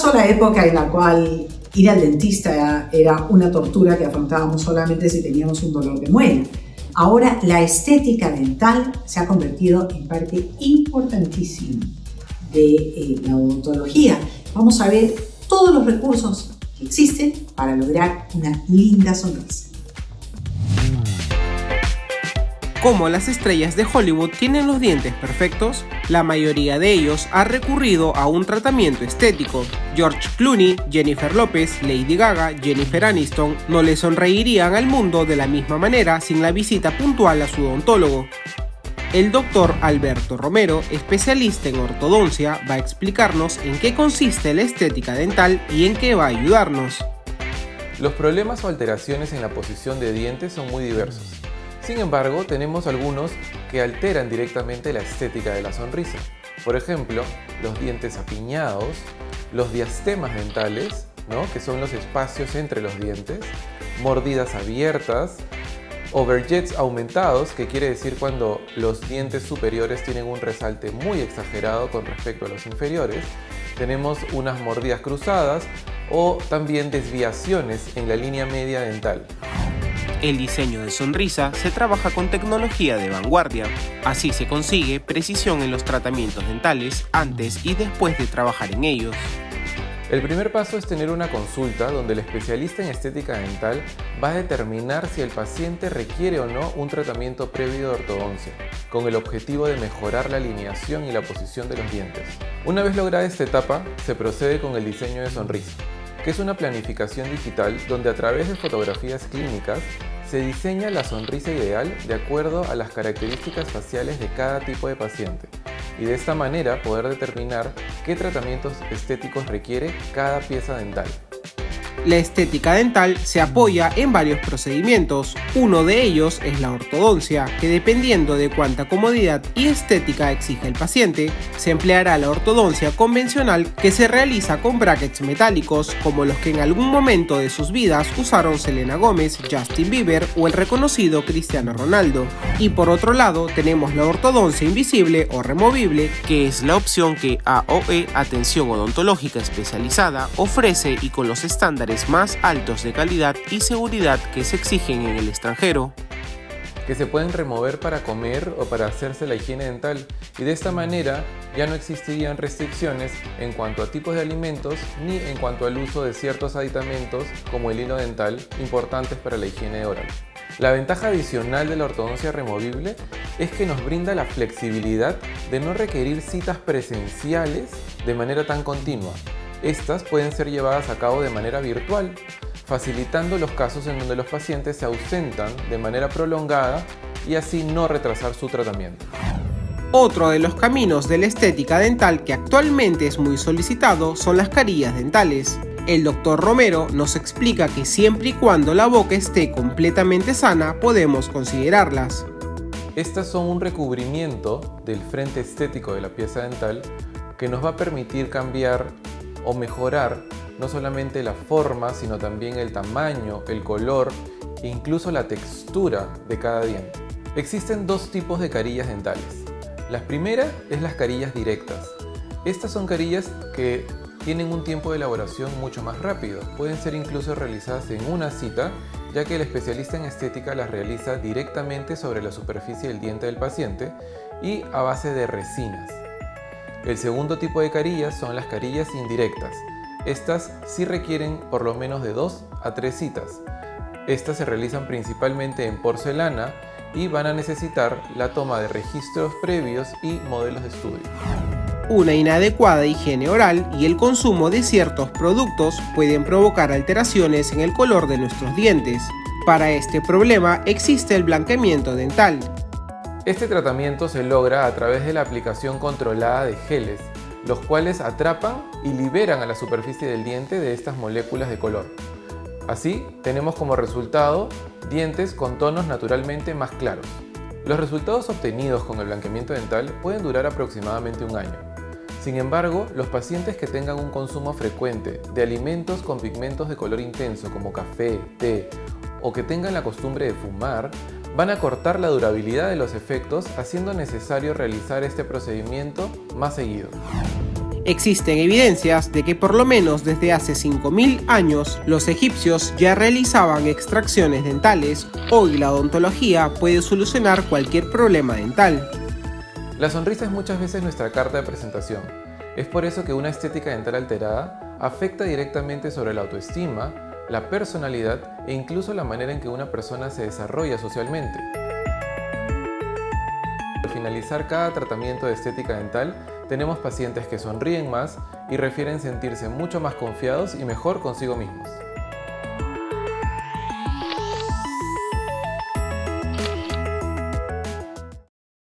pasó la época en la cual ir al dentista era una tortura que afrontábamos solamente si teníamos un dolor de muela. Ahora la estética dental se ha convertido en parte importantísima de eh, la odontología. Vamos a ver todos los recursos que existen para lograr una linda sonrisa. Como las estrellas de Hollywood tienen los dientes perfectos, la mayoría de ellos ha recurrido a un tratamiento estético. George Clooney, Jennifer Lopez, Lady Gaga, Jennifer Aniston no le sonreirían al mundo de la misma manera sin la visita puntual a su odontólogo. El doctor Alberto Romero, especialista en ortodoncia, va a explicarnos en qué consiste la estética dental y en qué va a ayudarnos. Los problemas o alteraciones en la posición de dientes son muy diversos. Sin embargo, tenemos algunos que alteran directamente la estética de la sonrisa. Por ejemplo, los dientes apiñados, los diastemas dentales, que son los espacios entre los dientes, mordidas abiertas, overjets aumentados, que quiere decir cuando los dientes superiores tienen un resalte muy exagerado con respecto a los inferiores, tenemos unas mordidas cruzadas o también desviaciones en la línea media dental. El diseño de sonrisa se trabaja con tecnología de vanguardia. Así se consigue precisión en los tratamientos dentales antes y después de trabajar en ellos. El primer paso es tener una consulta donde el especialista en estética dental va a determinar si el paciente requiere o no un tratamiento previo de ortodoncia, con el objetivo de mejorar la alineación y la posición de los dientes. Una vez lograda esta etapa, se procede con el diseño de sonrisa que es una planificación digital donde a través de fotografías clínicas se diseña la sonrisa ideal de acuerdo a las características faciales de cada tipo de paciente y de esta manera poder determinar qué tratamientos estéticos requiere cada pieza dental. La estética dental se apoya en varios procedimientos. Uno de ellos es la ortodoncia, que dependiendo de cuánta comodidad y estética exige el paciente, se empleará la ortodoncia convencional que se realiza con brackets metálicos, como los que en algún momento de sus vidas usaron Selena Gómez, Justin Bieber o el reconocido Cristiano Ronaldo. Y por otro lado, tenemos la ortodoncia invisible o removible, que es la opción que AOE, Atención Odontológica Especializada, ofrece y con los estándares más altos de calidad y seguridad que se exigen en el extranjero. Que se pueden remover para comer o para hacerse la higiene dental y de esta manera ya no existirían restricciones en cuanto a tipos de alimentos ni en cuanto al uso de ciertos aditamentos como el hilo dental importantes para la higiene oral. La ventaja adicional de la ortodoncia removible es que nos brinda la flexibilidad de no requerir citas presenciales de manera tan continua, estas pueden ser llevadas a cabo de manera virtual, facilitando los casos en donde los pacientes se ausentan de manera prolongada y así no retrasar su tratamiento. Otro de los caminos de la estética dental que actualmente es muy solicitado son las carillas dentales. El doctor Romero nos explica que siempre y cuando la boca esté completamente sana podemos considerarlas. Estas son un recubrimiento del frente estético de la pieza dental que nos va a permitir cambiar o mejorar no solamente la forma, sino también el tamaño, el color e incluso la textura de cada diente. Existen dos tipos de carillas dentales. La primera es las carillas directas. Estas son carillas que tienen un tiempo de elaboración mucho más rápido. Pueden ser incluso realizadas en una cita, ya que el especialista en estética las realiza directamente sobre la superficie del diente del paciente y a base de resinas. El segundo tipo de carillas son las carillas indirectas. Estas sí requieren por lo menos de dos a tres citas. Estas se realizan principalmente en porcelana y van a necesitar la toma de registros previos y modelos de estudio. Una inadecuada higiene oral y el consumo de ciertos productos pueden provocar alteraciones en el color de nuestros dientes. Para este problema existe el blanqueamiento dental, este tratamiento se logra a través de la aplicación controlada de geles, los cuales atrapan y liberan a la superficie del diente de estas moléculas de color. Así, tenemos como resultado dientes con tonos naturalmente más claros. Los resultados obtenidos con el blanqueamiento dental pueden durar aproximadamente un año. Sin embargo, los pacientes que tengan un consumo frecuente de alimentos con pigmentos de color intenso como café, té o que tengan la costumbre de fumar van a cortar la durabilidad de los efectos haciendo necesario realizar este procedimiento más seguido. Existen evidencias de que por lo menos desde hace 5.000 años los egipcios ya realizaban extracciones dentales. Hoy la odontología puede solucionar cualquier problema dental. La sonrisa es muchas veces nuestra carta de presentación. Es por eso que una estética dental alterada afecta directamente sobre la autoestima, la personalidad e incluso la manera en que una persona se desarrolla socialmente. Al finalizar cada tratamiento de estética dental, tenemos pacientes que sonríen más y refieren sentirse mucho más confiados y mejor consigo mismos.